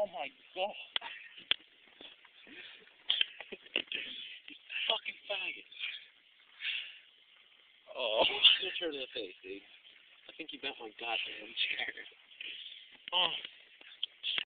Oh my god. fucking faggot. Oh. Switch her to the face, dude. I think you bent my goddamn chair. Oh.